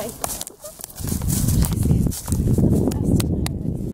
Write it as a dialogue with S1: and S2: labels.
S1: Bye.